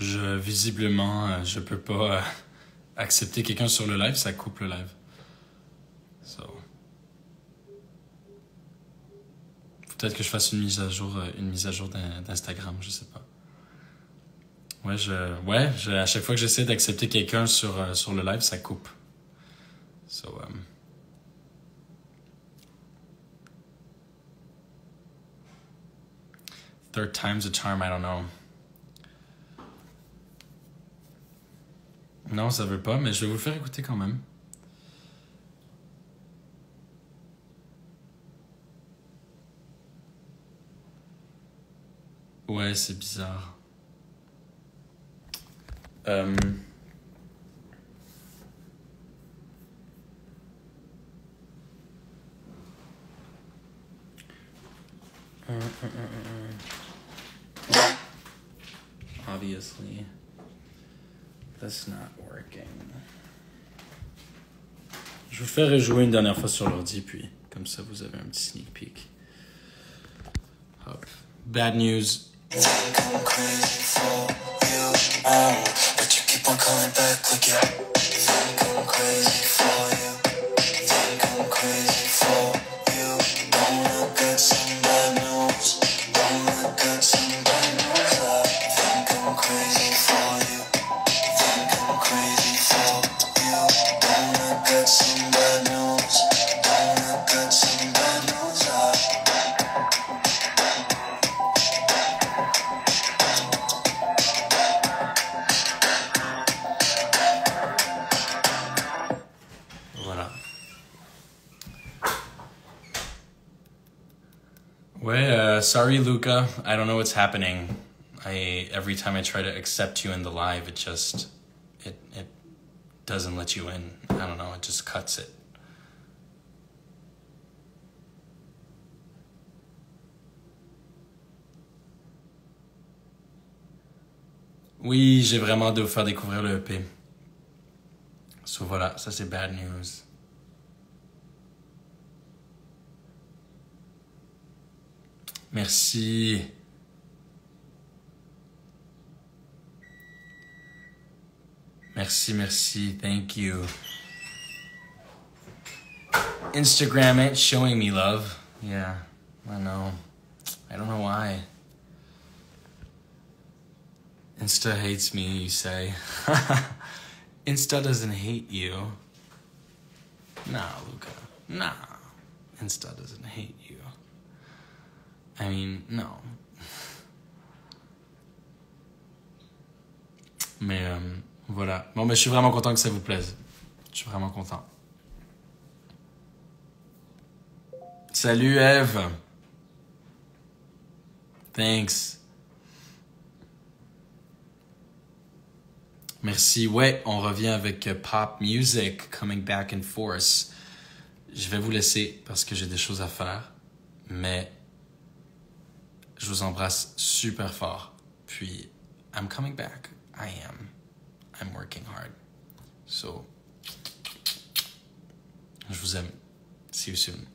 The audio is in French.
Je, visiblement, euh, je peux pas euh, accepter quelqu'un sur le live, ça coupe le live. So. Peut-être que je fasse une mise à jour, euh, une mise à jour d'In- d'Instagram, je sais pas. Ouais, je, ouais, je- à chaque fois que j'essaie d'accepter quelqu'un sur, sur le live, ça coupe. So, um, third time's a charm, I don't know. Non, ça veut pas, mais je vais vous le faire écouter quand même. Ouais, c'est bizarre. Euh... Obviously, that's not working. Je vous fais rejouer une dernière fois sur l'ordi, puis comme ça vous avez un petit sneak peek. Hop. Bad news. Ouais, uh, sorry, Luca. I don't know what's happening. I every time I try to accept you in the live, it just it it doesn't let you in. I don't know. It just cuts it. Oui, j'ai vraiment de vous faire découvrir le EP. So voilà, ça c'est bad news. Merci. Merci, merci. Thank you. Instagram ain't showing me love. Yeah, I know. I don't know why. Insta hates me, you say. Insta doesn't hate you. Nah, Luca. Nah. Insta doesn't hate you. I mean, no. Mais euh, voilà. Bon, mais je suis vraiment content que ça vous plaise. Je suis vraiment content. Salut Eve. Thanks. Merci. Ouais, on revient avec euh, pop music coming back in force. Je vais vous laisser parce que j'ai des choses à faire, mais je vous embrasse super fort. Puis, I'm coming back. I am. I'm working hard. So, je vous aime. See you soon.